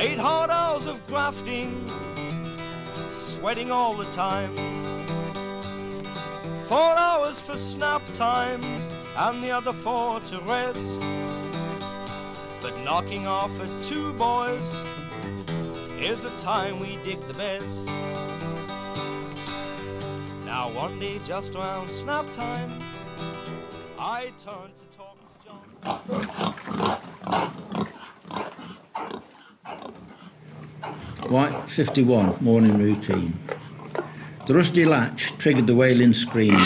Eight hard hours of grafting, sweating all the time. Four hours for snap time, and the other four to rest. But knocking off at two boys is the time we dig the best. Now one day just around snap time, I turned to talk to John. White 51, morning routine. The rusty latch triggered the wailing scream.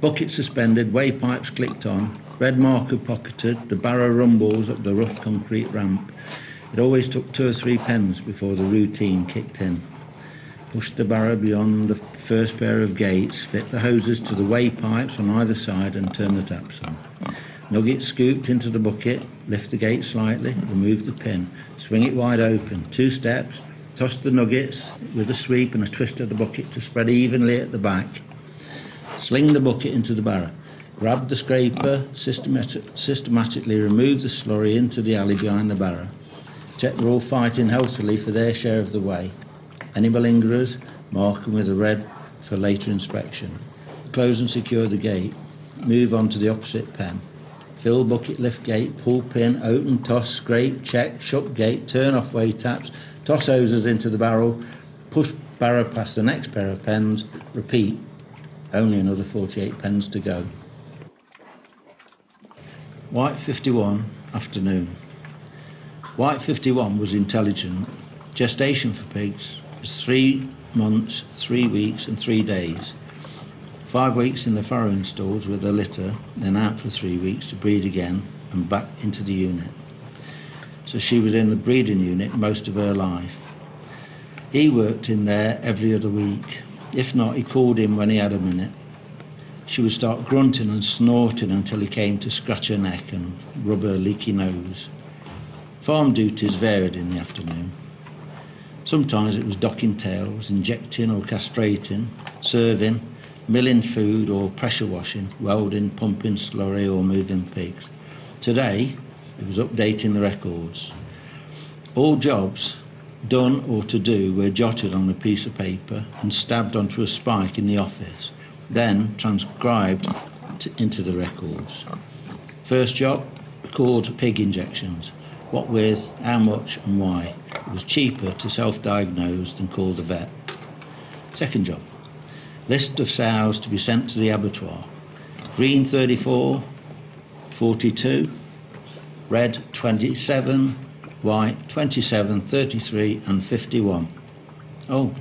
Bucket suspended, way pipes clicked on, red marker pocketed, the barrow rumbles up the rough concrete ramp. It always took two or three pens before the routine kicked in. Pushed the barrow beyond the first pair of gates, fit the hoses to the way pipes on either side and turn the taps on. Nugget scooped into the bucket, lift the gate slightly, remove the pin, swing it wide open, two steps, toss the nuggets with a sweep and a twist of the bucket to spread evenly at the back. Sling the bucket into the barrow. Grab the scraper, systematic, systematically remove the slurry into the alley behind the barrow. Check they're all fighting healthily for their share of the whey. Any malingerers, mark them with a red for later inspection. Close and secure the gate. Move on to the opposite pen. Fill bucket lift gate, pull pin, open, toss, scrape, check, shut gate, turn off way taps, toss hoses into the barrel, push barrow past the next pair of pens, repeat. Only another 48 pens to go. White 51, afternoon. White 51 was intelligent. Gestation for pigs is three months, three weeks, and three days. Five weeks in the farrowing stalls with a litter, then out for three weeks to breed again and back into the unit. So she was in the breeding unit most of her life. He worked in there every other week. If not, he called in when he had a minute. She would start grunting and snorting until he came to scratch her neck and rub her leaky nose. Farm duties varied in the afternoon. Sometimes it was docking tails, injecting or castrating, serving, milling food or pressure washing, welding, pumping slurry or moving pigs. Today, it was updating the records. All jobs done or to do were jotted on a piece of paper and stabbed onto a spike in the office, then transcribed to, into the records. First job, record pig injections. What with, how much, and why. It was cheaper to self diagnose than call the vet. Second job, list of sows to be sent to the abattoir. Green 34, 42, red 27, white 27, 33, and 51. Oh,